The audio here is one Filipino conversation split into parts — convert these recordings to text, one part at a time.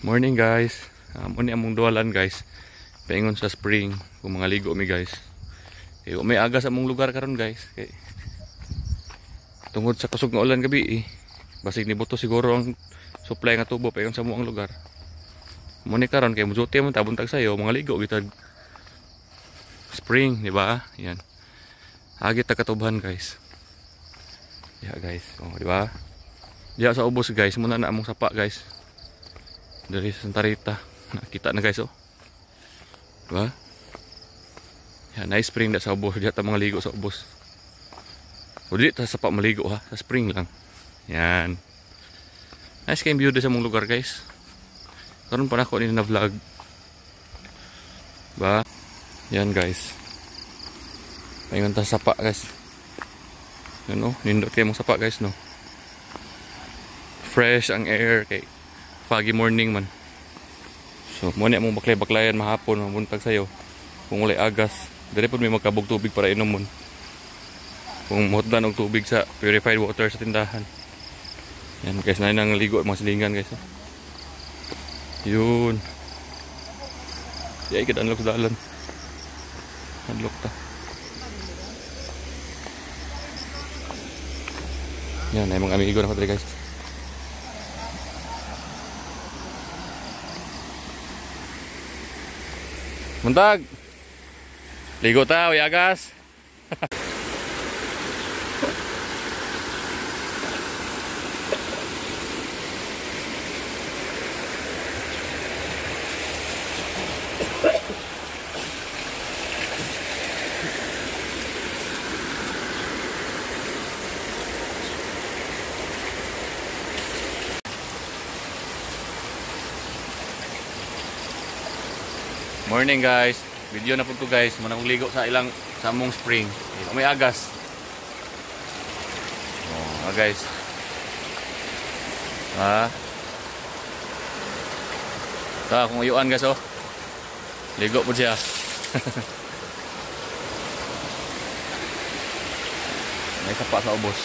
Morning guys. Um, uni among duwalan guys. Paingon sa spring kung mga ligo mi guys. Kay e, may aga sa among lugar karon guys. Kay tungod sa kusog nga ulan gabi eh. Basig ni buto siguro ang supply nga tubo paingon sa muang lugar. Mo ni karon kay mujuti man tabuntag sayo mga ligo gitag spring, di ba? Yan. Agi ta katubhan guys. Yeah guys. Oh, di ba? Diya sa ubos guys, muna na among sapa guys. Dari sa Santa Rita. Nakita na guys oh. Diba? Yan, nice spring da sa ubos. Diya ta mga ligo sa ubos. O ha, sa spring lang. Yan. Nice kayong view sa mong lugar guys. Karon pa na ako na vlog. Ba? Yan guys. Ayun ta sapa guys. Yan oh, nindot kayo mong sapa guys no. Fresh ang air kay foggy morning man. So, mo mong baklay-baklayan mahapon, mabuntag sayo. Kung ulay agas, dili pud may magkabog tubig para inom mon. Kung mohotdan og tubig sa purified water sa tindahan. Yan guys, na nang ligo mga silingan guys. Yun. Di ay kita unlock dalan. Unlock ta. Yan, ay mga amigo na ko dali guys. Muntag. Ligo ta, yagas. Morning guys. Video na po to guys. Muna kong ligo sa ilang sa among spring. May agas. Oh, ah, guys. Ha? Ta kung uyuan guys oh. Ligo po siya. May sapa sa ubos.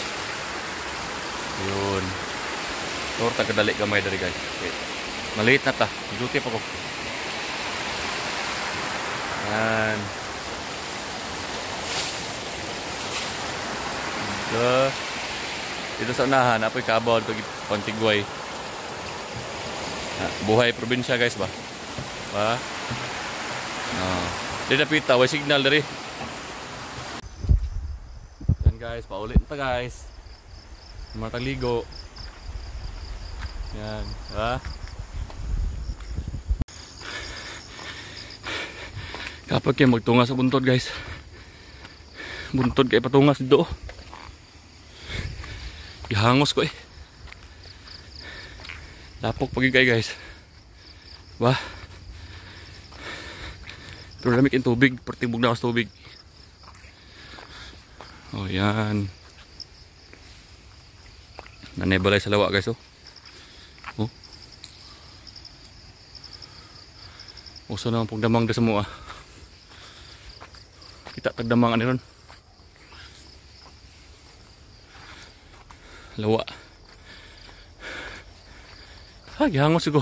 Yun. Torta kadali gamay dari guys. Okay. Maliit na ta. Duty pa ko. Dito sa unahan, apoy kabaw ito Pantigway. Buhay probinsya guys ba? Ba? Ah. Di napita, way signal dari. Yan guys, paulit na guys. Mataligo. Yan, ha? Kapag kayo magtunga sa buntod guys. Buntod kay patungas dito. Ihangos ko eh. Lapok pagi kay guys. Ba? Pero lamig yung tubig. Pertibog na ako sa tubig. Oh yan. Nanebalay sa lawa guys oh. Oh. Uso naman pagdamang da sa mua kita tagdamang ani ron lawa ah. Gihangos ko